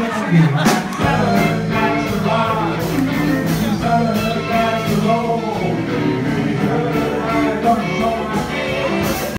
já.